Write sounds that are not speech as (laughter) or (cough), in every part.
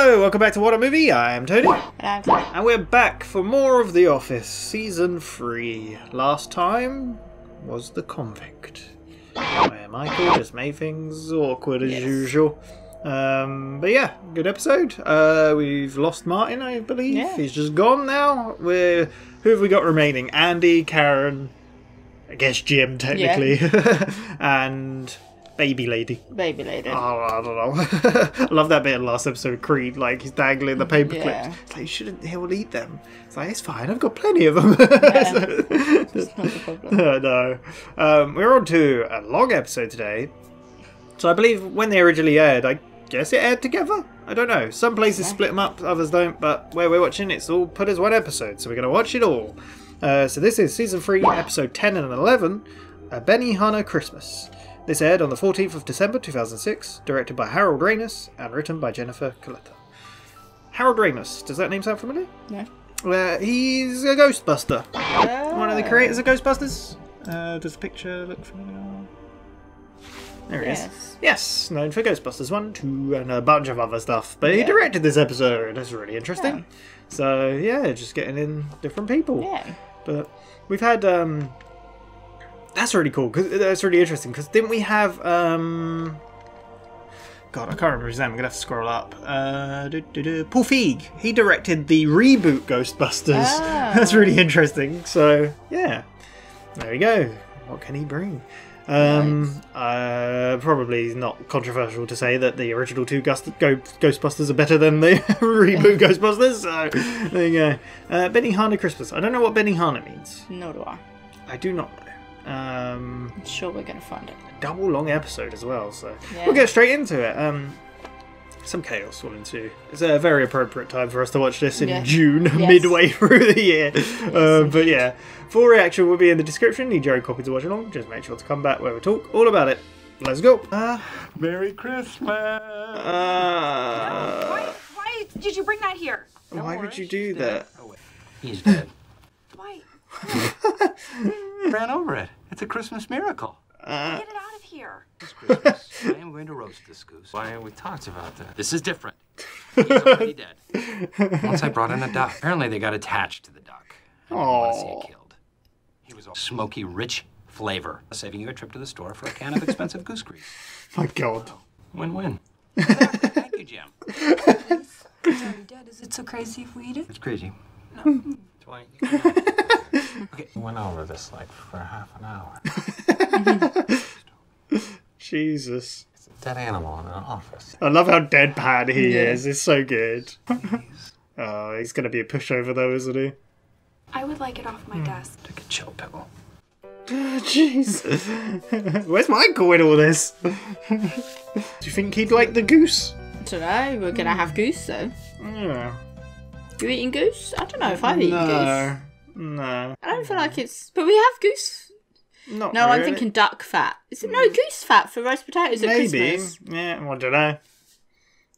Hello, welcome back to WhatAreMovie. I am Tony, And I'm and we're back for more of The Office Season 3. Last time was The Convict, where Michael just made things awkward as Yes. usual. Um, but yeah, good episode. Uh, we've lost Martin, I believe. Yeah. He's just gone now. We're who have we got remaining? Andy, Karen, I guess Jim technically, yeah. (laughs) and Baby Lady. baby lady. Oh, I don't know. (laughs) I love that bit in last episode of Creed. Like he's dangling the paper Yeah. clips. It's like you shouldn't. He'll eat them. It's like it's fine. I've got plenty of them. That's (laughs) not the problem. (laughs) no. Um, we're on to a long episode today. So I believe when they originally aired, I guess it aired together. I don't know. Some places Yeah. split them up, others don't. But where we're watching, it's all put as one episode. So we're going to watch it all. Uh, so this is season three, episode ten and eleven, A Benihana Christmas. This aired on the 14th of December 2006, directed by Harold Ramis and written by Jennifer Celotta. Harold Ramis, does that name sound familiar? No. Uh, he's a Ghostbuster. One of the creators of Ghostbusters. Uh, does the picture look familiar? There he is. Yes. Yes, known for Ghostbusters 1, 2, and a bunch of other stuff. But he directed this episode. That's really interesting. Yeah. So, yeah, just getting in different people. Yeah. But we've had. um That's really cool. Cause that's really interesting. Because didn't we have. um God, I can't remember his name. I'm gonna have to scroll up. Uh, do, do, do. Paul Feig. He directed the reboot Ghostbusters. Oh. (laughs) That's really interesting. So yeah, there we go. What can he bring? Um, uh, probably not controversial to say that the original two Ghost- Go- Ghostbusters are better than the (laughs) reboot (laughs) Ghostbusters. So there you go. Uh, Benihana Christmas. I don't know what Benihana means. No do I. I do not know. Um, I'm sure we're gonna find it. double long episode as well, so Yeah. we'll get straight into it. Um, some chaos will ensue. It's a very appropriate time for us to watch this in Yeah. June, (laughs) Yes. midway through the year. uh, but yeah, full reaction will be in the description. Need your own copy to watch along. Just make sure to come back where we talk all about it. Let's go. Uh, Merry Christmas! uh, Why, why did you bring that here? why would you do that? He's dead. Why? (laughs) Ran over it. It's a Christmas miracle. Uh, Get it out of here. This Christmas, (laughs) I am going to roast this goose. Why, we talked about that. This is different. (laughs) He's already dead. Once I brought in a duck. Apparently, they got attached to the duck. I didn't want to see it killed. He was all smoky, rich flavor, saving you a trip to the store for a can of expensive goose grease. my God. Win-win. Thank you, Jim. It's already dead. Is it so crazy if we eat it? It's crazy. No. That's why you can went over this like for half an hour. (laughs) Jesus. It's a dead animal in an office. I love how deadpan he Yeah. is. It's so good. (laughs) oh, he's gonna be a pushover though, isn't he? I would like it off my hmm. desk. Take a chill pill. (laughs) Jeez. Where's Michael in all this? Do you think he'd like the goose? Today we're gonna have goose though. Yeah. You eating goose? I don't know if I've eaten goose. No. No. I don't feel like mm. it's. But we have goose. Not No, I'm thinking duck fat. Is it no mm. goose fat for roast potatoes at Maybe. Christmas? Yeah, I don't know.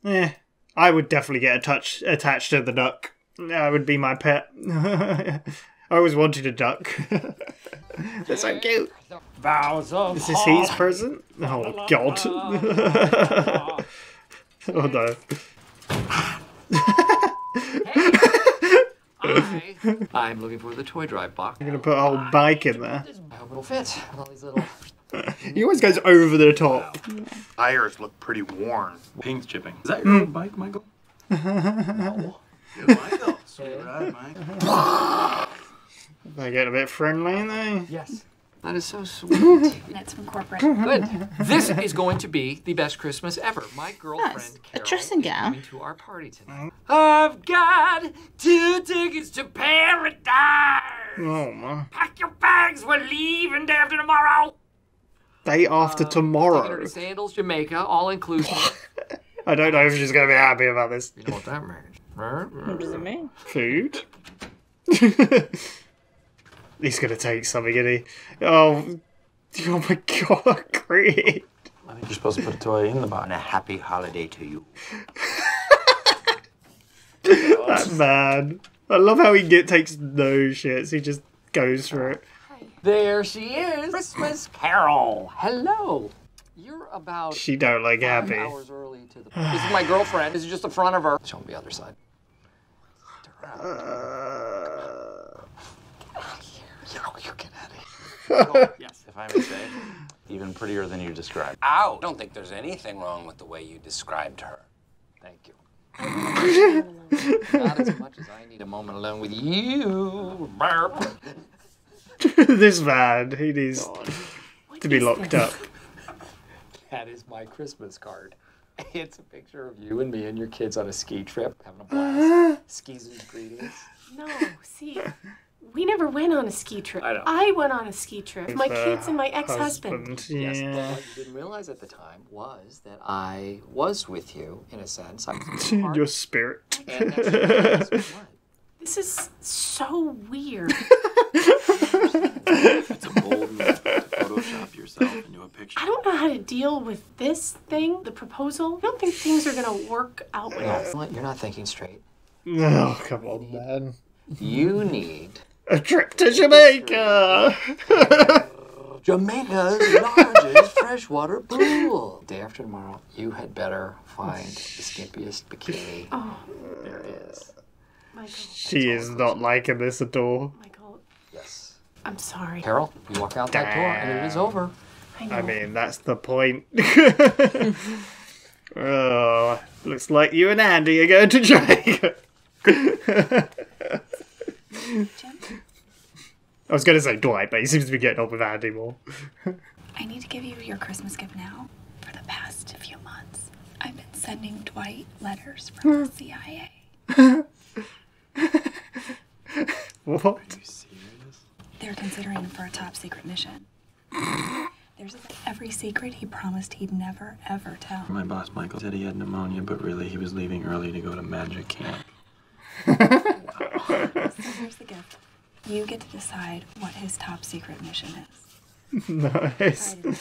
Yeah. I would definitely get attached attached to the duck. That would be my pet. (laughs) I always wanted a duck. (laughs) They're so cute. Vows of Is this his present? Oh god. (laughs) oh no. I, I'm looking for the toy drive box. I'm gonna put a whole bike in there. I hope it'll fit. All these little (laughs) He always goes over the top. tires look pretty worn. paint's chipping. Is that your own bike, Michael? (laughs) Michael, sweet ride, Mike. They get a bit friendly, ain't they? Yes. That is so sweet. (laughs) That's from corporate. Good. This is going to be the best Christmas ever. My girlfriend Nice. A Carol dressing is gown. coming to our party tonight. I've got two tickets to paradise. Oh man. Pack your bags. We're leaving day after tomorrow. Day after Taking her uh, tomorrow. Sandals, Jamaica, all inclusive. (laughs) I don't know if she's gonna be happy about this. you know what that means, right? What does it mean? Food? (laughs) He's gonna take something, isn't he? Oh, oh my god, (laughs) great. I think you're supposed to put a toy in the box. And a happy holiday to you. (laughs) That man. I love how he get takes no shits. He just goes for it. There she is. Christmas Carol. Hello. You're about She don't like happy. Hours early to the. this is my girlfriend. This is just the front of her. Show me the other side. (sighs) Uh, You're, you're getting out (laughs) yes, if I may say, even prettier than you described. Ow! I don't think there's anything wrong with the way you described her. Thank you. Not as much as I need a moment alone with you. Burp. (laughs) this man, he needs to be locked up. That is my Christmas card. It's a picture of you and me and your kids on a ski trip, having a blast. (gasps) Skis and greetings. No, see, we never went on a ski trip. I know. went on a ski trip. My With, kids uh, and my ex-husband. Yes, Yeah. but what you didn't realize at the time was that I was with you, in a sense. I was (laughs) in your Your spirit. and that you. This is so weird. (laughs) It's a bold move to Photoshop yourself into a picture. I don't know how to deal with this thing, the proposal. I don't think things are gonna work out with us. You're not thinking straight. Oh, come on, man. You need A trip to Jamaica! (laughs) Jamaica's largest freshwater pool. Day after tomorrow, you had better find the skimpiest bikini Oh, there is. Michael, she is not liking this at all. Michael, Yes. I'm sorry. Carol, you walk out that door and it is over. I know. I mean, that's the point. (laughs) oh, looks like you and Andy are going to Jamaica. (laughs) I was going to say Dwight, but he seems to be getting on with Andy more. I need to give you your Christmas gift now. For the past few months, I've been sending Dwight letters from the (laughs) CIA. What? They're considering him for a top secret mission. There's every secret he promised he'd never, ever tell. My boss Michael said he had pneumonia, but really he was leaving early to go to magic camp. So here's the gift. You get to decide what his top secret mission is. (laughs) Nice. Try to do it.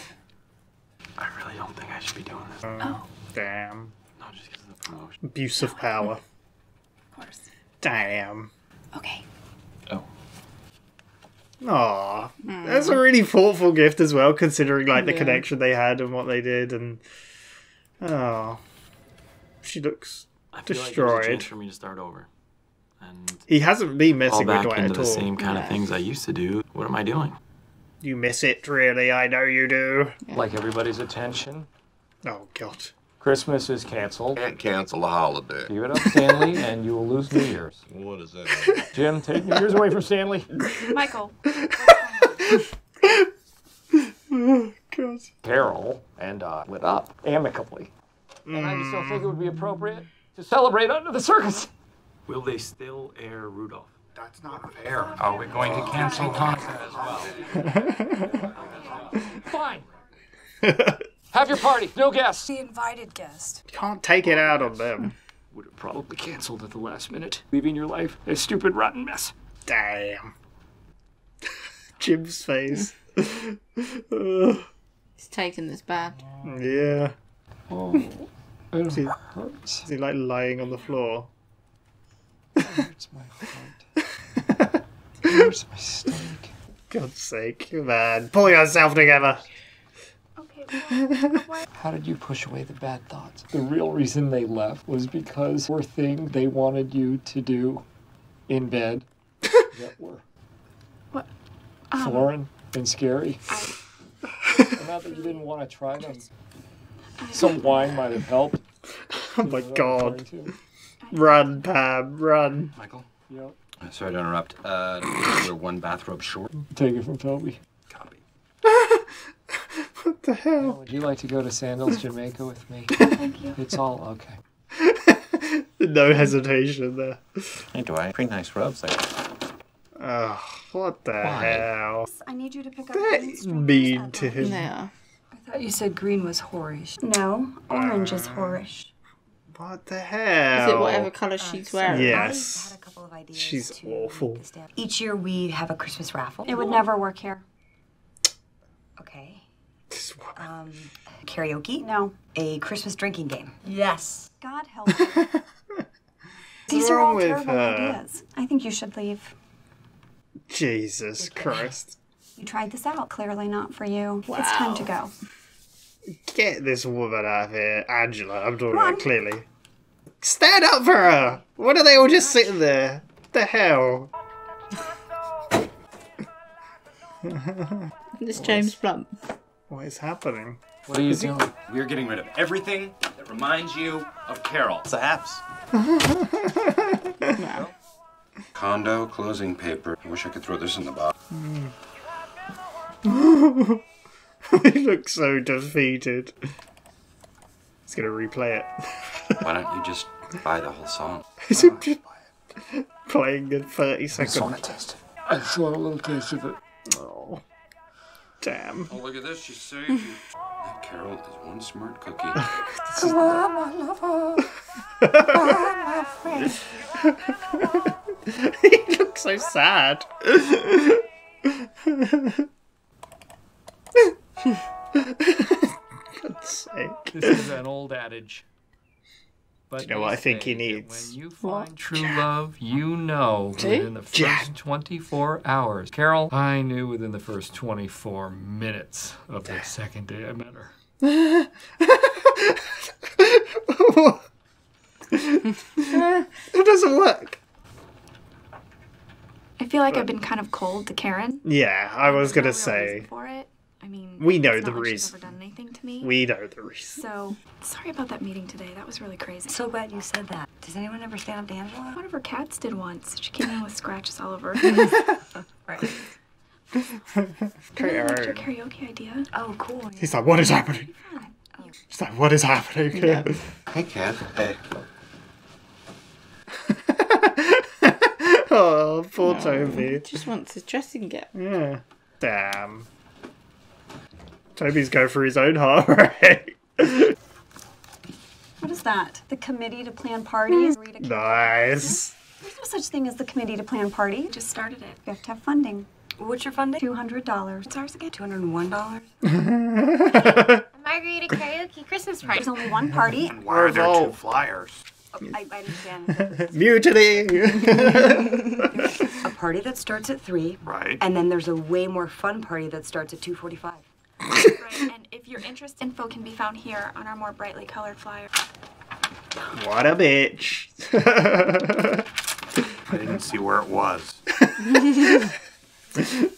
I really don't think I should be doing this. Oh, oh Damn. Not just because of the promotion. Abuse of power. (laughs) of course. Damn. Okay. Oh. Aw. Hmm. That's a really thoughtful gift as well, considering like the Yeah. connection they had and what they did and Oh. She looks I feel like there's a Destroyed. chance for me to start over. And he hasn't been fall messing with back Dwight into at the all. same kind of things I used to do. What am I doing? You miss it, really, I know you do. Like everybody's attention. Oh god. Christmas is canceled. Can't cancel a holiday. Give it up, Stanley, (laughs) and you will lose New Year's. What is that? Jim, take New Year's away from Stanley. Michael, (laughs) oh, God. Carol and I lit up amicably. Mm. And I just don't think it would be appropriate to celebrate under the circus. Will they still air Rudolph? That's not fair. Are we going to cancel Hanukkah as well? Fine. (laughs) Have your party. No guests. The invited guest. Can't take it out on them. Would have probably canceled at the last minute, leaving your life a stupid, rotten mess. Damn. (laughs) Jim's face. (laughs) He's taking this bad. yeah. Oh, it See- hurts. Is he like lying on the floor? Hurts my heart. It hurts my stomach. God's sake, man. Pull yourself together. How did you push away the bad thoughts? The real reason they left was because were thing they wanted you to do in bed (laughs) that were What? foreign and scary. and not that you didn't want to try them. Some wine might have helped. Oh my You know what I'm god. Referring to? Run, Pam, run. Michael? Yep. Sorry to interrupt. Uh, we're one bathrobe short. Take it from Toby. Copy. (laughs) What the hell? Would you like to go to Sandals, Jamaica with me? (laughs) Thank you. It's all okay. (laughs) No hesitation there. Hey, do I? Pretty nice robes there. Oh, what the Why? hell? I need you to pick up That green is streamers mean to lunch. him. Yeah. I thought you said green was whorish. No, orange is whorish. What the hell? Is it whatever colour she's wearing? Yeah. I Yes. had a couple of ideas. She's to awful. make this stand- Each year we have a Christmas raffle. It would never work here. Okay. This woman. Um, karaoke? No. A Christmas drinking game? Yes. God help you. (laughs) These are all with terrible her? ideas. I think you should leave. Jesus Christ. You tried this out. Clearly not for you. Wow. It's time to go. Get this woman out of here, Angela. I'm talking about clearly. Stand up for her. What are they all just sitting there? the hell? (laughs) This James Blunt. What is happening? What are you doing? We're getting rid of everything that reminds you of Carol. Perhaps. (laughs) Condo closing paper. I wish I could throw this in the box. (laughs) (laughs) he looks so defeated. He's gonna replay it. Why don't you just buy the whole song? Is it just playing in 30 seconds? taste it. I saw a little taste of it. Oh, damn. Oh, look at this. She saved you. That Carol is one smart cookie. (laughs) Come on, my lover. (laughs) my friend. he looks so sad. (laughs) God's sake. This is an old adage. But you know what I think he needs? When you find true love, you know See? within the first Jack. 24 hours. Carol, I knew within the first 24 minutes of the second day I met her. (laughs) it doesn't work. I feel like I've been kind of cold to Karen. Yeah, I was gonna say. for it. I mean, We know it's the not like she's reason. ever done anything to me. We know the reason. So sorry about that meeting today. That was really crazy. So glad you said that. Does anyone ever stand up to Angela? One of her cats did once. She came in with scratches all over. her (laughs) Right. Create our Your karaoke idea. Oh, cool. He's like, what is happening? He's like, what is happening? (laughs) hey, kid. Hey. (laughs) oh, poor Toby. Just wants his dressing gown. Yeah. Damn. Toby's going for his own heartbreak. What is that? The committee to plan parties? Hmm. nice. There's no such thing as the committee to plan party. Just started it. You have to have funding. What's your funding? Two hundred dollars. What's ours again? Two hundred and one dollars. (laughs) Margarita karaoke Christmas party. There's only one party. And (laughs) Why are there two Revolt. flyers? Oh, I, I understand. (laughs) Mutiny! a party that starts at three, Right. and then there's a way more fun party that starts at two forty-five. Right. And if your interest info can be found here on our more brightly colored flyer. what a bitch. I didn't see where it was. (laughs)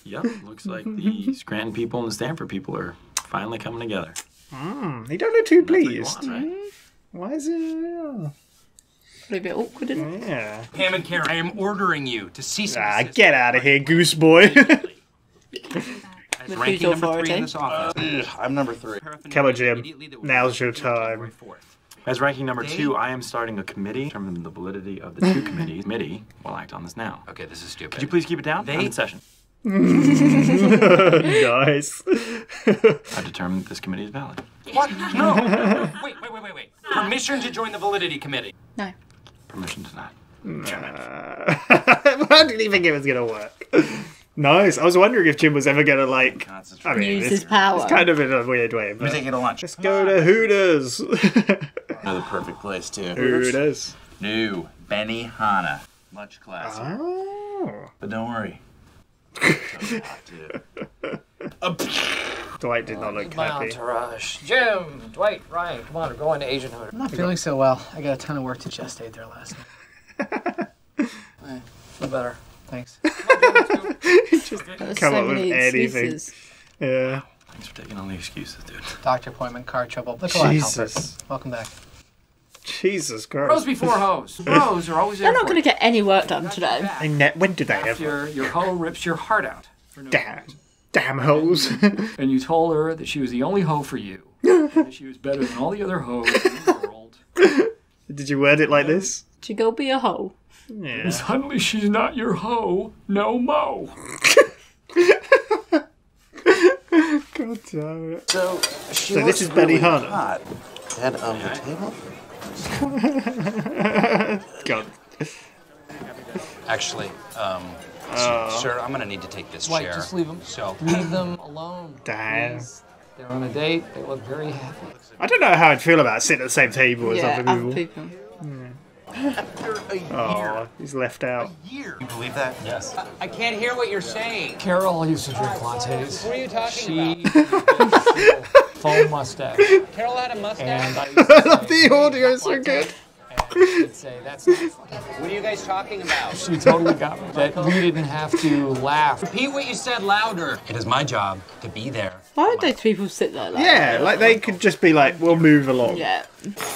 Yep, looks like the Scranton people and the Stamford people are finally coming together. Hmm, they don't look too That's what you pleased. want, right? Why is it? Probably a bit awkward, isn't it? Yeah. Pam and Karen, I am ordering you to cease and Ah, get out of here, goose boy. (laughs) As With ranking whose number three in this office. I'm number three. Come Jim. Immediately that will Now's your time. As ranking number two, I am starting a committee to determine the validity of the two (laughs) committees. Committee will act on this now. Okay, this is stupid. Could you please keep it down? They- I'm in session. (laughs) nice. I've determined that this committee is valid. What? No. (laughs) wait, wait, wait, wait, wait. Permission to join the validity committee. No. Permission denied. Uh, I didn't even think it was gonna work. Nice. I was wondering if Jim was ever gonna like. I mean, Use his power. it's kind of in a weird way, but you to lunch. let's go to Hooters. (laughs) Know the perfect place too. Hooters. New Benihana. Much classier. Oh. But don't worry. (laughs) Dwight did not oh, look My happy. entourage. Jim, Dwight, Ryan, come on, we're going to Asian Hooters. I'm not feeling so well. I got a ton of work to gestate there last night. (laughs) I feel better. Thanks. (laughs) There's Come so up with anything. excuses. Yeah. Thanks for taking all the excuses, dude. Doctor appointment, car trouble. Look alive, Jesus. Halpert. Welcome back. Jesus Bros Christ. before hoes. Bros are always They're there not going to get any work done today. They ne- when did they ever? After your hoe rips your heart out. for no Damn. reason. Damn hoes. (laughs) And you told her that she was the only hoe for you. and that she was better than all the other hoes in the world. (laughs) did you word it like this? To go be a hoe. Yeah. And suddenly she's not your hoe, no mo. God damn it. So, she So this is Benihana. Head of the table? God. Actually, um, Oh. sir, I'm gonna need to take this Dwight, chair. just leave them. So, Leave them alone. Damn. please. They're on a date. They look very happy. I don't know how I'd feel about sitting at the same table as Yeah, other other people. People. Oh, he's left out. A year. You believe that? Yes. I can't hear what you're saying. Carol used to drink lattes. What are you talking She foam mustache. Carol had a mustache. And I (laughs) used to I love say, the audio so good. Say, that's. What are you guys talking about? She totally got me. That we didn't have to laugh. Repeat what you said louder. It is my job to be there. Why would those people sit there like Yeah, like they could just be like, we'll move along. Yeah.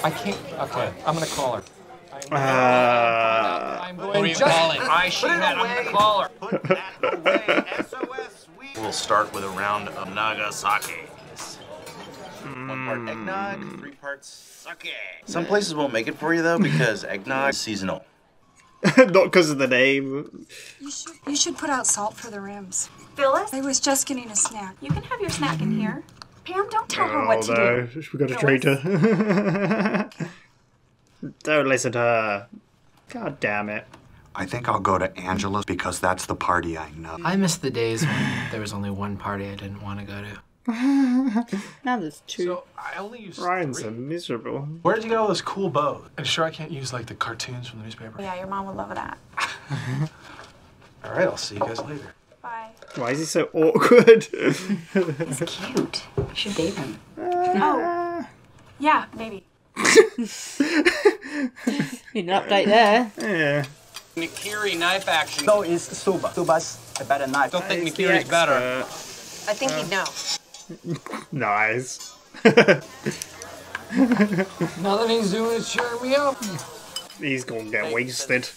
I can't. Okay, I'm gonna call her. Uh, I'm What are going you just. calling? I she had. I'm gonna call her. We'll start with a round of Nagasaki. One Hmm. part eggnog, three parts sake. Some places won't make it for you though because (laughs) eggnog is seasonal. (laughs) not because of the name. You should, you should put out salt for the rims. Phyllis, I was just getting a snack. you can have your snack in here. Pam, don't tell her Oh what to do. We've got to treat her. (laughs) Don't listen to her. God damn it. I think I'll go to Angela's because that's the party I know. I miss the days when there was only one party I didn't want to go to. Now there's two. So I only use Ryan's three. so miserable. Where did you get all those cool bows? I'm sure I can't use like the cartoons from the newspaper. Yeah, your mom would love that. (laughs) All right, I'll see you guys later. Bye. Why is he so awkward? He's cute. You should date him. (laughs) oh. Yeah, maybe. (laughs) Need an update there. yeah. Nakiri knife action. So is Suba. Suba's a better knife. Don't think He's the Nakiri's better. I think he'd know. (laughs) Nice. that he's doing is cheering me up. He's gonna get wasted.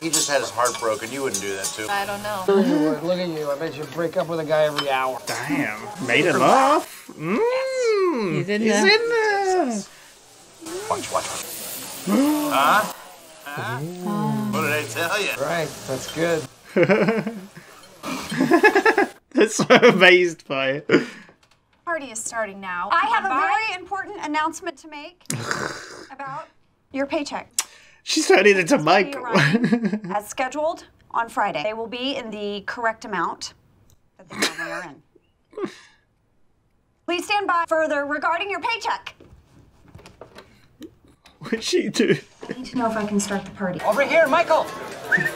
He just had his heart broken. You wouldn't do that too. I don't know. Look at you, look at you. I bet you break up with a guy every hour. Damn. Made him laugh. Mmm. He's in He's there. in there. Watch, watch. huh? Huh? What did I tell you? Right, that's good. (laughs) That's so amazed by it. Party is starting now. I have a very important announcement to make (laughs) about your paycheck. She's turning into Be Michael. (laughs) as scheduled on Friday. They will be in the correct amount that they normally are in. Please stand by further regarding your paycheck. (laughs) What'd she do? I need to know if I can start the party. Over here, Michael. (sighs)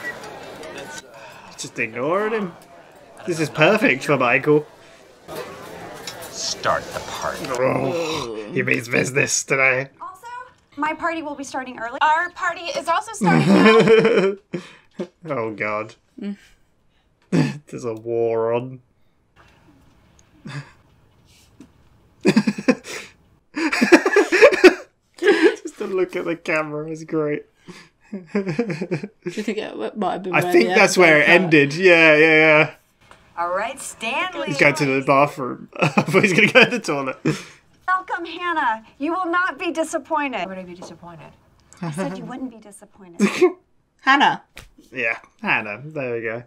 Just ignoring him. This is perfect for Michael. Start the party. Oh, he means business today. Also, my party will be starting early. Our party is also starting now. (laughs) oh god. (laughs) There's a war on. Just to look at the camera is great. (laughs) Do you think it might have been I think that's where it ended. Yeah, yeah, yeah. All right, Stanley. He's going to the bathroom. I thought (laughs) he's going to go to the toilet. Welcome, Hannah. You will not be disappointed. Would I be disappointed? I said you wouldn't be disappointed. (laughs) Hannah. Yeah, Hannah. There we go.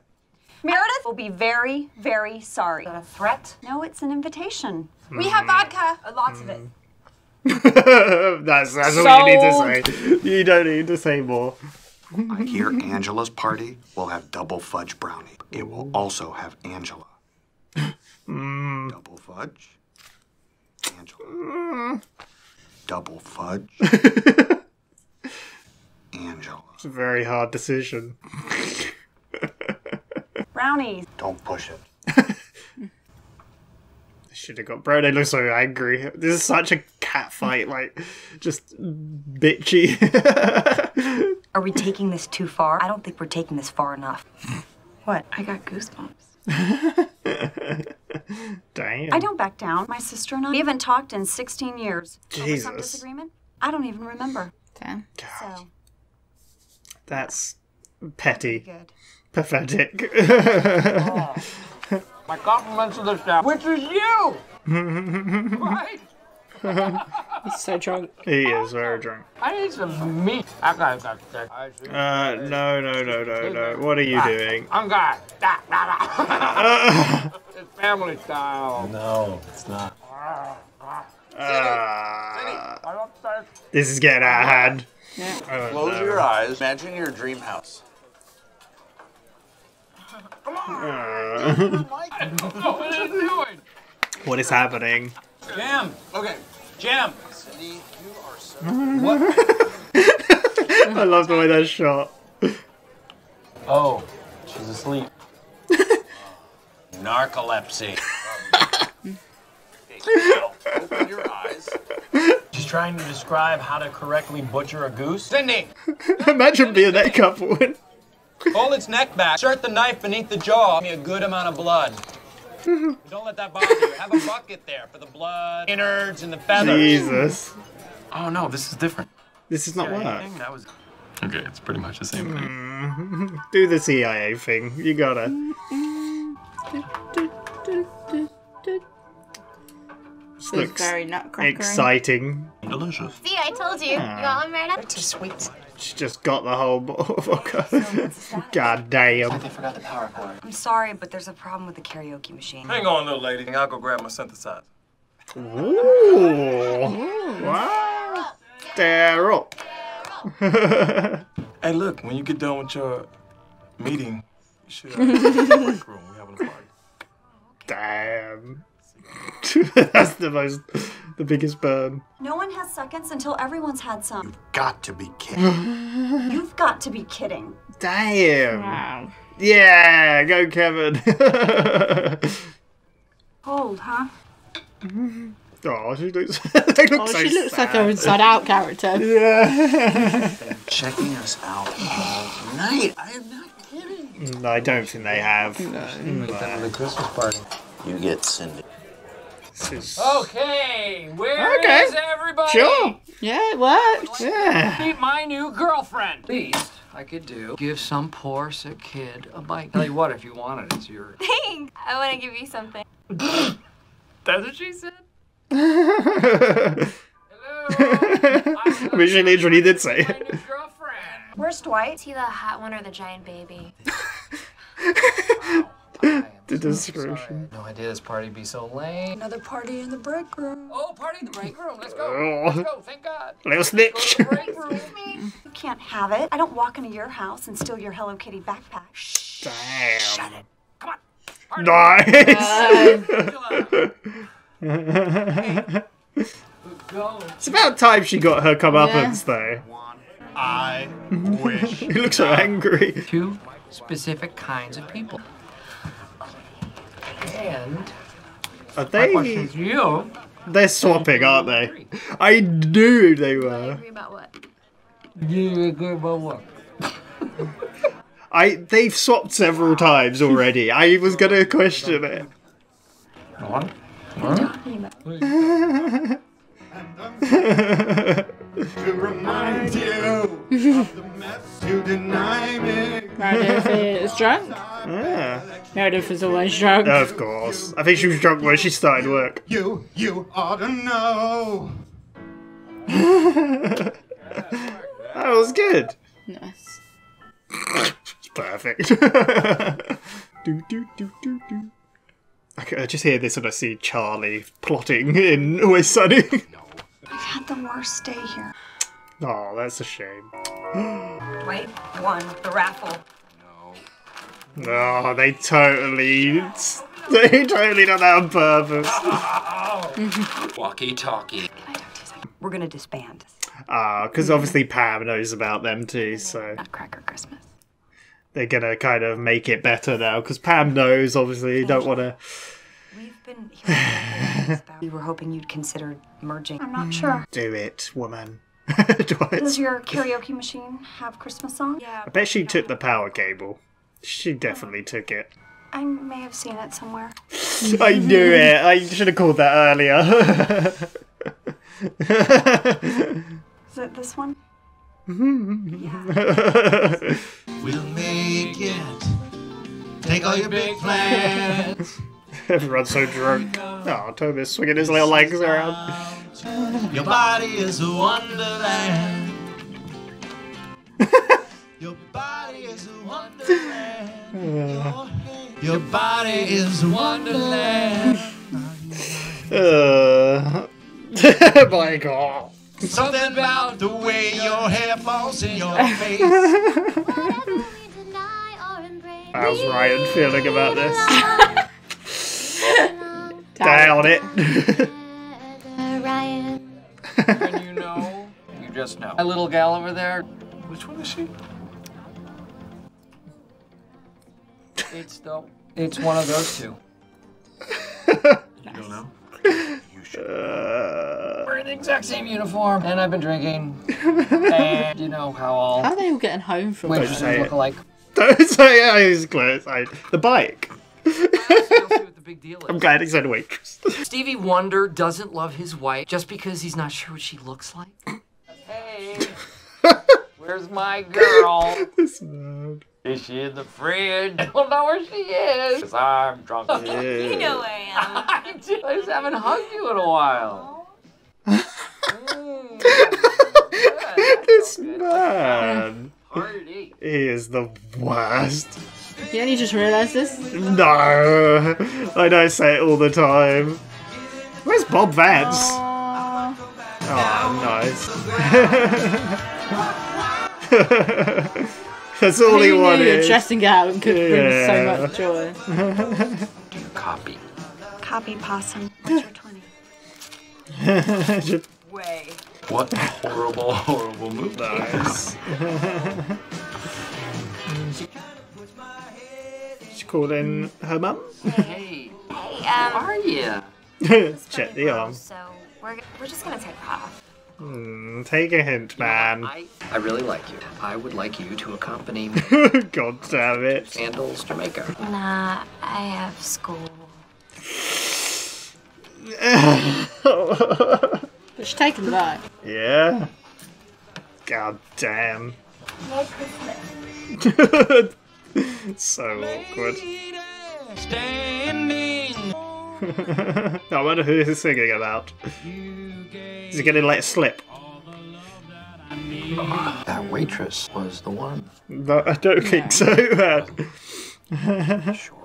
Meredith will be very, very sorry. Is that a threat? No, it's an invitation. Hmm. We have vodka. Uh, Lots of it. (laughs) that's that's all you need to say. You don't need to say more. I hear Angela's party will have double fudge brownie. It will also have Angela. Mm. Double fudge. Angela. Double fudge. (laughs) Angela. It's a very hard decision. (laughs) Brownies. Don't push it. Should have got bro. They look so angry. This is such a cat fight. Like, just bitchy. (laughs) Are we taking this too far? I don't think we're taking this far enough. What? I got goosebumps. Damn. I don't back down. My sister and I we haven't talked in 16 years. Jesus. Over some disagreement? I don't even remember. Damn. So That's petty. good. Pathetic. (laughs) My compliments to the staff, which is you. (laughs) right? He's so drunk. he is very drunk. I need some meat. That guy's got sick. I see. Uh, no, no, no, no, no. What are you doing? I'm God. it's family style. No, it's not. Uh, this is getting out of hand. I don't Close know. your eyes. Imagine your dream house. Come on! Uh, what are you doing? What is happening? Jam. Okay. Jim. (laughs) I love the way that's shot. Oh, she's asleep. (laughs) Narcolepsy. (laughs) Open your eyes. She's trying to describe how to correctly butcher a goose. Cindy, Imagine being that couple. Hold its neck back. Insert the knife beneath the jaw. Give me a good amount of blood. (laughs) Don't let that bother you. Have a bucket there for the blood, innards, and the feathers. Jesus. Oh no, this is different. This is not CIA work. That was. Okay, it's pretty much the same thing. Mm. (laughs) Do the CIA thing. You gotta. (laughs) This It's looks very nutcrackery. exciting. Delicious. See, I told you. Ah. You want one, Meredith? Too sweet. She just got the whole bottle of vodka. God damn. I They forgot the power cord. I'm sorry, but there's a problem with the karaoke machine. Hang on, little lady. I'll go grab my synthesizer. Ooh. Wow. Darryl. (laughs) Hey, look, when you get done with your meeting, you should uh, go to break room. We're having a party. Damn. (laughs) That's the most, the biggest burn. No one has seconds until everyone's had some. You've Got to be kidding. (laughs) You've got to be kidding. Damn. Wow. Yeah, go Kevin. Cold, huh? (laughs) oh, she looks. they look Oh, so she looks like sad. her inside out character. Yeah. Checking us out all night. I am not kidding. no, I don't think they have. the Christmas party. You get Cindy. This is- Okay, where is Okay. everybody? Sure. Yeah, what? worked. Yeah. Meet my new girlfriend. Least I could do give some poor sick kid a bite. Tell you what, if you want it, it's yours. Thanks. I want to give you something. (laughs) That's what she said. I mean, she literally did say it. Where's Dwight? Is he the hot one or the giant baby? (laughs) (laughs) The description. No idea this party be so lame. Another party in the break room. Oh, party in the break room. Let's go. Oh. Let's go. Thank God. (laughs) Little snitch. Break room. You can't have it. I don't walk into your house and steal your Hello Kitty backpack. Damn. Shut it. Come on. Nice. (laughs) it's about time she got her comeuppance, though. I wish. He looks so angry. Two specific kinds of people. And Are my question they? to you. They're swapping, aren't they? I knew they were. Agree about what? You agree about what? I they've swapped several times already. I was gonna question it. What? (laughs) To remind you of the mess you deny me. Meredith is drunk. Yeah. Meredith is always drunk. Of course. I think she was drunk when she started work. You, you ought to know. (laughs) that was good. Nice. Perfect. (laughs) do, do, do, do, do. I c- I just hear this and I see Charlie plotting in Always Sunny. (laughs) I've had the worst day here. Oh, that's a shame. (gasps) Dwight won the raffle. No. Oh, they totally. They totally done that on purpose. (laughs) Walkie talkie. We're gonna disband. Ah, because obviously Pam knows about them too, so. Nutcracker Christmas. They're gonna kind of make it better now, because Pam knows, obviously, you don't want to. We've been We were hoping you'd consider merging. I'm not sure. Do it, woman. (laughs) Does your karaoke machine have Christmas songs? Yeah. I bet she took the power cable. She definitely took it. I may have seen it somewhere. (laughs) I knew it. I should have called that earlier. (laughs) Is it this one? We'll make it. Take all your big plans. Everyone's so drunk. Oh, Toby's swinging his little legs around. Your body is a wonderland. (laughs) Your body is a wonderland. Your body is a wonderland. Uh, (laughs) my God. Something about the way your hair falls in your (laughs) face. How's Ryan feeling about this? Down it. When you know, you just know. That little gal over there. Which one is she? It's the. It's one of those two. You don't know? You Uh, We're in the exact same uniform, and I've been drinking. (laughs) and you know how all How are they all getting home from waitresses say look it. alike. don't say it. (laughs) I was close. I, the bike. The big deal I'm glad he said waitress. (laughs) Stevie Wonder doesn't love his wife just because he's not sure what she looks like. Hey, (laughs) where's my girl? this man. Is she in the fridge? I don't know where she is. Cause I'm drunk. You know where I am. (laughs) I do. I just haven't hugged you in a while. this mm. man. Party. He is the worst. Yeah, you only just realised this? No, I don't say it all the time. Where's Bob Vance? Oh, nice. (laughs) That's all he Who knew wanted. dressing out could bring so much joy. Copy. Copy possum. What's your 20? Just Way. What horrible, horrible move. nice. (laughs) She called in her mum. Hey, Hey, how um, are you? (laughs) Check the arm. so we're, we're just gonna take off. Hmm, take a hint, man. I, I really like you. I would like you to accompany me (laughs) God damn it. Sandals, Jamaica. Nah, I have school. (laughs) But she's taking the bike. yeah. God damn. Merry Christmas. (laughs) so awkward. Standing. (laughs) I wonder who he's singing about. Is he gonna let it slip? That waitress was the one. No, I don't think so, (laughs) man. Sure.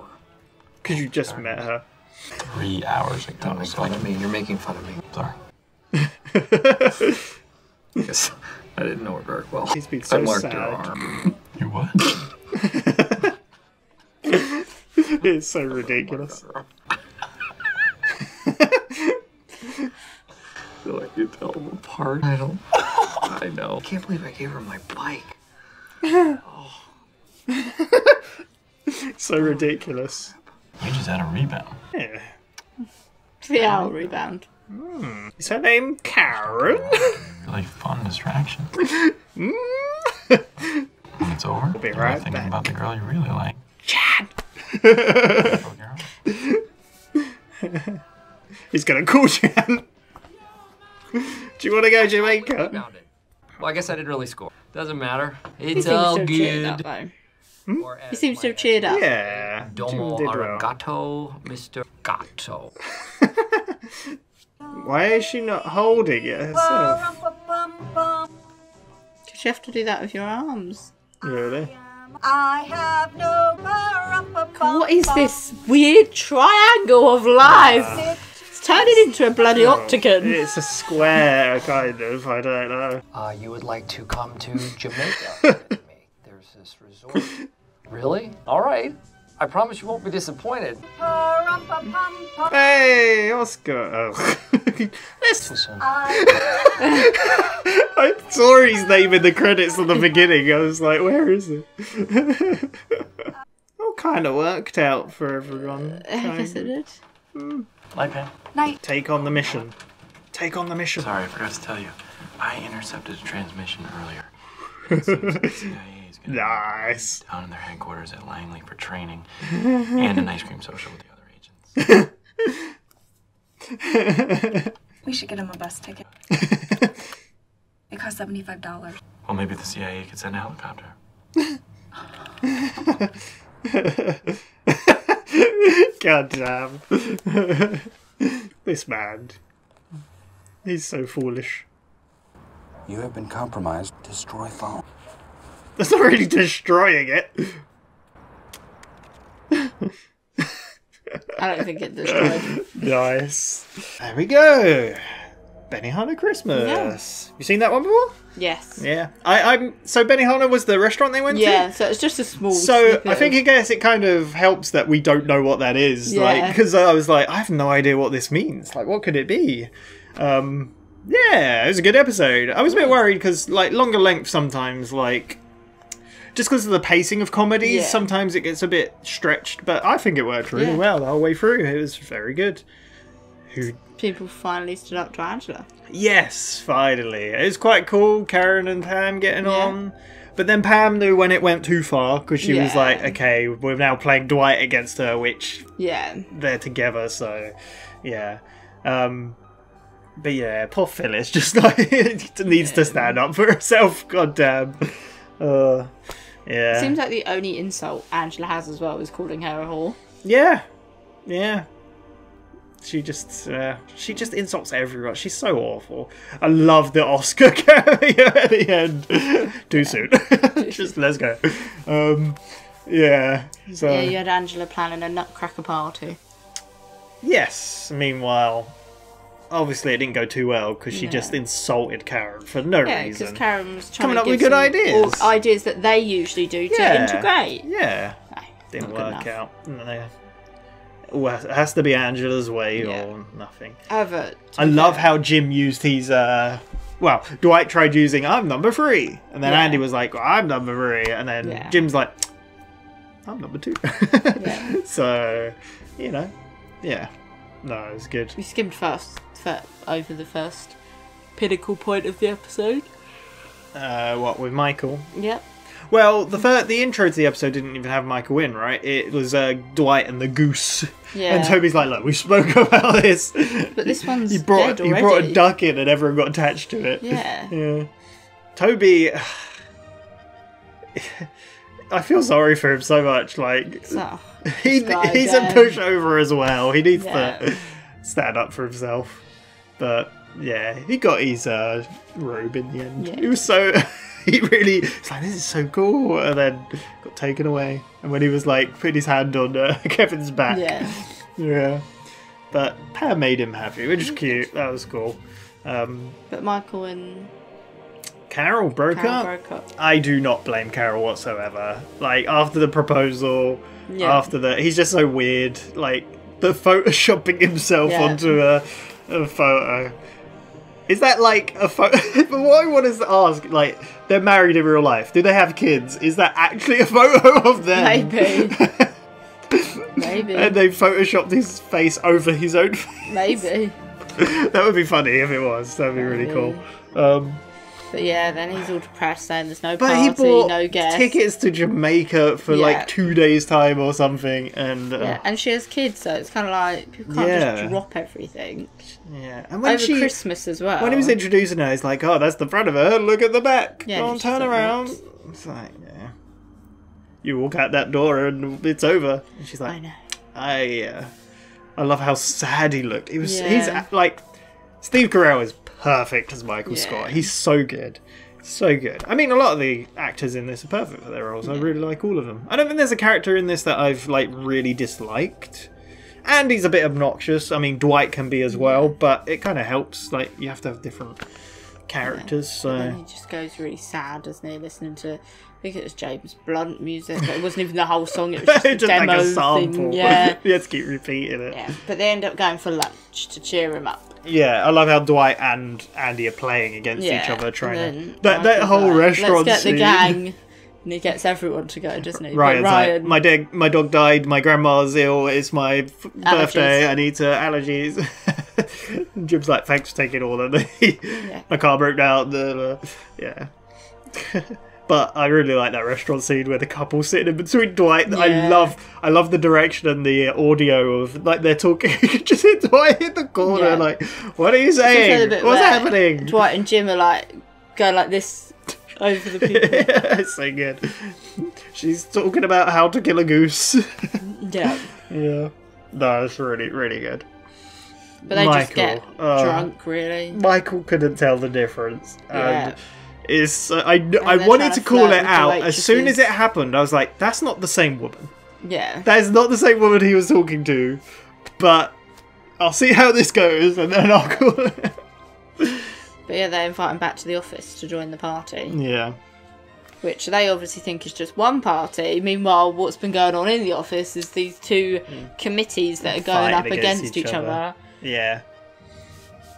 Because you just met her. Three hours ago. Don't make fun of me. You're making fun of me. Sorry. Yes. I didn't know her very well. He's been so I marked sad. her arm. You what? It's so ridiculous. I feel like you tell them apart. I don't. I know. I can't believe I gave her my bike. so ridiculous. You just had a rebound. Yeah. Three hour rebound. Hmm. Is her name Karen? Really fun distraction. Hmm. When it's over, be you're right thinking back. about the girl you really like. Chad! Little girl. He's gonna call Jan. Do you want to go Jamaica? Well, I guess I didn't really score. Doesn't matter. He It's seems all so cheered up good. though. Or hmm? He seems so my cheered up. Yeah. Domo Did well. arigato, Mr. Gato. (laughs) Why is she not holding it herself? Because you have to do that with your arms. Really? I have no power. What is this weird triangle of life? It's turning into a bloody octagon. It's a square, kind of. I don't know. Uh, you would like to come to (laughs) Jamaica with me? There's this resort. Really? All right. I promise you won't be disappointed. Hey, Oscar. Oh. (laughs) Let's. Too soon. I saw his name in the credits at the beginning. I was like, where is it? (laughs) All kind of worked out for everyone. (laughs) I guess it kind did. Hmm. Light pen. Night. Take on the mission. Take on the mission. Sorry, I forgot to tell you. I intercepted a transmission earlier. It seems the CIA is going to Nice. be down in their headquarters at Langley for training and an ice cream social with the other agents. (laughs) We should get him a bus ticket. it costs seventy-five dollars. Well, maybe the CIA could send a helicopter. God damn. this man. He's so foolish. You have been compromised. Destroy phone. That's not really destroying it. I don't think it destroyed. (laughs) nice. There we go. Benihana Christmas. You seen that one before? yes. Yeah. I, I'm so Benihana was the restaurant they went to. Yeah, so it's just a small. So snippet I think of- I guess it kind of helps that we don't know what that is, yeah. like because I was like, I have no idea what this means. Like, what could it be? Um, yeah, it was a good episode. I was a bit worried because like longer length sometimes, like just because of the pacing of comedies, Yeah. sometimes it gets a bit stretched. But I think it worked really Yeah. well the whole way through. It was very good. who People finally stood up to Angela. Yes, finally. It was quite cool, Karen and Pam getting on. But then Pam knew when it went too far because she was like, okay, we're now playing Dwight against her, which Yeah. they're together, so yeah. Um, but yeah, poor Phyllis (laughs) just like (laughs) needs to stand up for herself. God damn. Uh, yeah. Seems like the only insult Angela has as well is calling her a whore. Yeah, yeah. She just uh, she just insults everyone. She's so awful. I love the Oscar (laughs) cameo at the end. (laughs) Too soon. (laughs) just let's go. Um, yeah. So Yeah, you had Angela planning a nutcracker party. yes. Meanwhile, obviously it didn't go too well because she No. just insulted Karen for no yeah, reason. because Karen was trying Coming to up with good ideas. ideas that they usually do to Yeah. integrate. Yeah. Didn't work out. No. Well, it has to be Angela's way or nothing. However, I love how Jim used his. uh Well, Dwight tried using "I'm number three. and then Yeah. Andy was like, "I'm number three. and then Yeah. Jim's like, "I'm number two. (laughs) So, you know, yeah, no, it was good. we skimmed first, fir- over the first pinnacle point of the episode. Uh, what with Michael? Yep. Well, the fir- the intro to the episode didn't even have Michael in, right? It was uh, Dwight and the goose. Yeah. And Toby's like, "Look, we spoke (laughs) about this." But this one's he brought he brought a duck in, and everyone got attached to it. Yeah. (laughs) yeah. Toby, (sighs) I feel sorry for him so much. Like So, (laughs) he he's a pushover as well. He needs Yeah. to stand up for himself. But yeah, he got his uh, robe in the end. Yeah. It was so. (laughs) He really, it's like this is so cool, and then got taken away. And when he was like putting his hand on uh, (laughs) Kevin's back, Yeah. yeah. But Pam made him happy, which is cute. That was cool. Um, But Michael and Carol broke Carol up. broke up. I do not blame Carol whatsoever. Like after the proposal, Yeah. after the he's just so weird. Like the photoshopping himself Yeah. onto a, a photo. Is that like a photo? (laughs) but what I want to ask, like, they're married in real life. Do they have kids? Is that actually a photo (laughs) of them? Maybe. (laughs) Maybe. And they photoshopped his face over his own face. Maybe. that would be funny if it was. That'd be really cool. Um, But yeah, then he's all depressed saying there's no But party, he bought no guests. tickets to Jamaica for Yeah. like two days' time or something, and uh, Yeah, and she has kids, so it's kind of like people can't Yeah. just drop everything. yeah. And when Over she Christmas as well. when he was introducing her, he's like, "Oh, that's the front of her. Look at the back. Yeah, Don't turn around." It's like, yeah. You walk out that door and it's over. And she's like, I know. I, uh, I love how sad he looked. He was. Yeah. He's like, Steve Carell is perfect as Michael Yeah. Scott. He's so good. So good. I mean, a lot of the actors in this are perfect for their roles. I really like all of them. I don't think there's a character in this that I've like really disliked. And he's a bit obnoxious. I mean, Dwight can be as well, but it kind of helps. Like you have to have different characters. Then So he just goes really sad, doesn't he? Listening to, I think it was James Blunt music, but it wasn't even the whole song. It (laughs) was just, just a like demo a sample. thing. (laughs) Yeah. you have to keep repeating it. yeah. But they end up going for lunch to cheer him up. Yeah, I love how Dwight and Andy are playing against Yeah. each other, trying to that that whole like, restaurant Let's get scene. the gang. (laughs) And he gets everyone to go, doesn't he? Ryan's Ryan, like, my dog, my dog died. My grandma's ill. It's my f- birthday. I need to allergies. Jim's like, thanks for taking all of me. my car broke down. blah, blah. Yeah. But I really like that restaurant scene where the couple sitting in between Dwight. I love, I love the direction and the audio of like they're talking. (laughs) you can just hit Dwight in the corner, Yeah. like, what are you It's also the saying? What's happening? Dwight and Jim are like going like this over the people. (laughs) it's so good. She's talking about how to kill a goose. (laughs) yeah. yeah. No, it's really, really good. But they just get uh, drunk, really. Michael couldn't tell the difference. Yeah. And it's, uh, I, I wanted to call it out. As soon as it happened, I was like, that's not the same woman. Yeah. That is not the same woman he was talking to. But I'll see how this goes and then I'll (laughs) call it. But yeah, they invite him back to the office to join the party, Yeah. which they obviously think is just one party. Meanwhile, what's been going on in the office is these two committees that are going Fighting up against, each, other. Yeah.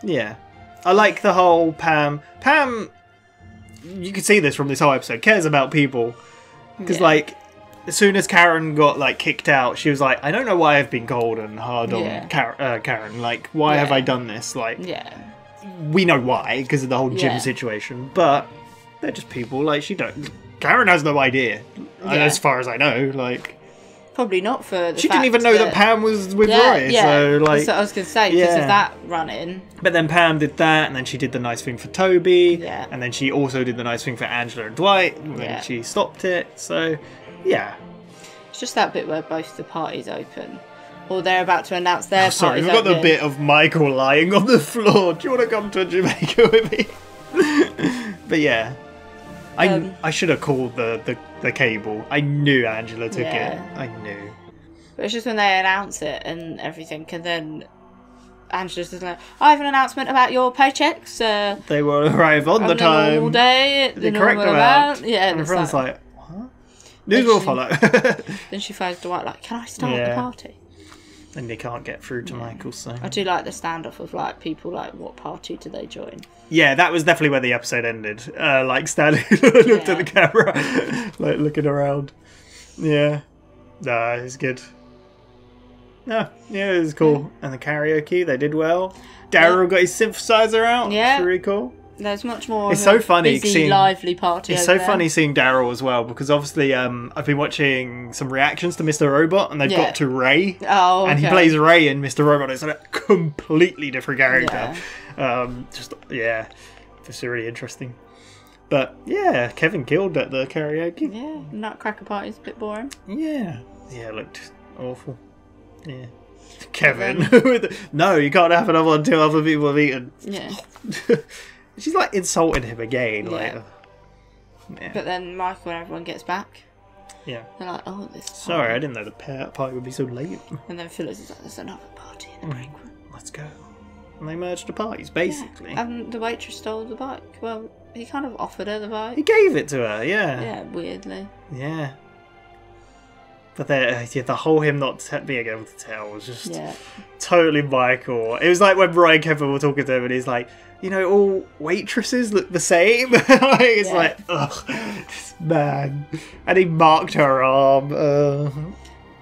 Yeah. I like the whole Pam. Pam, you can see this from this whole episode, cares about people. Because, Yeah. like, as soon as Karen got like kicked out, she was like, "I don't know why I've been cold and hard on Yeah. Karen, uh, Karen. Like, why have I done this? Like, Yeah. we know why because of the whole Jim Yeah. situation, but they're just people. Like, she don't. Karen has no idea, Yeah. as far as I know. Like, Probably not for the she didn't even know that, Pam was with yeah, Roy. Yeah, So like, that's what I was going to say because yeah. of that run-in. But then Pam did that, and then she did the nice thing for Toby, Yeah. and then she also did the nice thing for Angela and Dwight, and then she stopped it. So, yeah. It's just that bit where both the parties open, or they're about to announce their Oh, (laughs) sorry, we've got the bit of Michael lying on the floor. Do you want to come to Jamaica (laughs) with me? (laughs) but yeah, I Um, I should have called the, the the cable. I knew Angela took Yeah. it. I knew. But it's just when they announce it and everything, and then Angela's just like, "I have an announcement about your paychecks. Uh, They will arrive on, on the the time. All day, the, the correct amount. amount." Yeah, and everyone's like- like, what? News will follow. (laughs) Then she phones Dwight like, "Can I start the party?" And they can't get through to Michael, so. I do like the standoff of like people like, "What party do they join?" Yeah, that was definitely where the episode ended. Uh, like Stanley (laughs) looked at the camera, (laughs) like looking around. Yeah, nah, it's good. No, yeah, it was cool. And the karaoke, they did well. Darryl got his synthesizer out. Yeah. it's really cool. There's much more. It's so funny busy, seeing- lively party. It's so there. funny seeing Darryl as well because obviously um, I've been watching some reactions to Mr. Robot and they've Yeah. got to Ray. Oh, And he plays Ray in Mr. Robot. It's a completely different character. Um, just, yeah, it's really interesting. But yeah, Kevin killed at the karaoke. Yeah, Nutcracker party's a bit boring. Yeah. Yeah, it looked awful. Yeah. Kevin. (laughs) no, you can't have another one until other people have eaten. Yeah. (laughs) She's like insulting him again. Like, Yeah. yeah. But then Michael and everyone gets back. yeah. They're like, "Oh, this." is Sorry, I didn't know the party would be so late. And then Phyllis is like, "There's another party in the mm. break room." Let's go. And they merged the parties, basically. And the waitress stole the bike. Well, he kind of offered her the bike. He gave it to her, yeah. Yeah, weirdly. Yeah. But the, yeah, the whole him not being able to tell was just Yeah. totally Michael. It was like when Brian Kevin were talking to him and he's like, you know, all waitresses look the same. (laughs) like, it's Yeah. like, ugh, this man. And he marked her arm. Uh,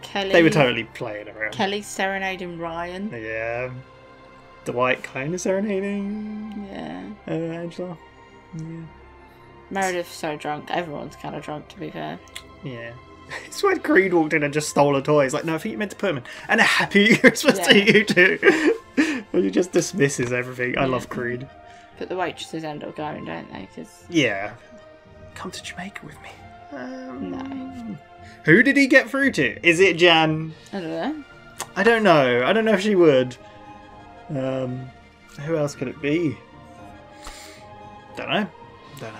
Kelly. they were totally playing around. Kelly serenading Ryan. Yeah. Dwight kind of serenading Yeah. uh, Angela. Yeah. Meredith's so drunk. Everyone's kind of drunk, to be fair. Yeah. (laughs) It's when Creed walked in and just stole a toy. He's like, no, I think you meant to put him in. And a happy (laughs) Christmas to you too. well, (laughs) he just dismisses everything. I love Creed. But the waitresses end up going, don't they? Because Yeah. Come to Jamaica with me. Um, no, Who did he get through to? Is it Jan? I don't know. I don't know. I don't know if she would. Um, who else could it be? Don't know. Don't know.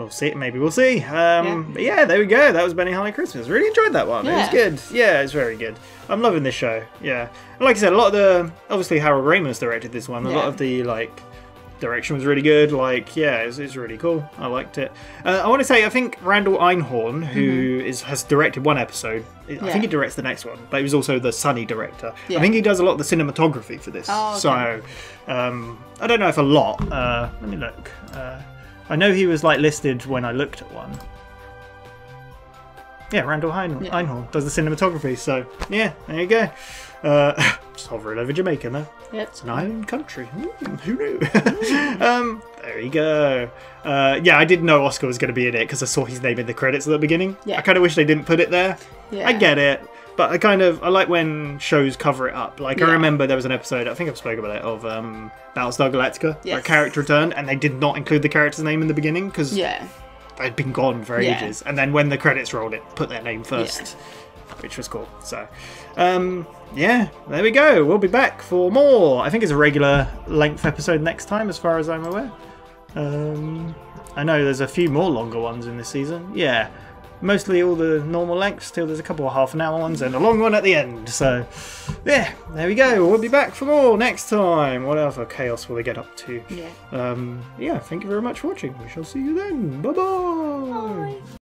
We'll see. Maybe we'll see. Um, but yeah, there we go. That was Benihana Christmas. Really enjoyed that one. It was good. Yeah, it's very good. I'm loving this show. Yeah, and like I said, a lot of the obviously Harold Ramis directed this one. A lot of the like direction was really good. Like, yeah, it's, it's really cool. I liked it. Uh, I want to say, I think Randall Einhorn, who is has directed one episode. I Mm-hmm. Yeah. think he directs the next one, but he was also the Sunny director. Yeah. I think he does a lot of the cinematography for this. Oh, okay. So, um, I don't know if a lot. Uh, let me look. Uh, I know he was like listed when I looked at one. Yeah, Randall Ein- Yeah. Einhorn does the cinematography. So, yeah, there you go. Uh, (laughs) just hovering over Jamaica now. Yep. It's an island country. Hmm, who knew? (laughs) um, there you go. Uh, yeah, I did know Oscar was going to be in it because I saw his name in the credits at the beginning. Yeah. I kind of wish they didn't put it there. Yeah. I get it, but I kind of I like when shows cover it up. Like I Yeah. remember there was an episode I think I've spoken about it of um, Battlestar Galactica where a Yes. character returned and they did not include the character's name in the beginning because Yeah. they'd been gone for Yeah. ages. And then when the credits rolled, it put their name first, which was cool. So, um, yeah, there we go. We'll be back for more. I think it's a regular length episode next time, as far as I'm aware. Um, I know there's a few more longer ones in this season. Yeah. Mostly all the normal lengths, till there's a couple of half an hour ones and a long one at the end. So, yeah, there we go. We'll be back for more next time. What other chaos will they get up to? Yeah. Um, yeah, thank you very much for watching. We shall see you then. Bye bye.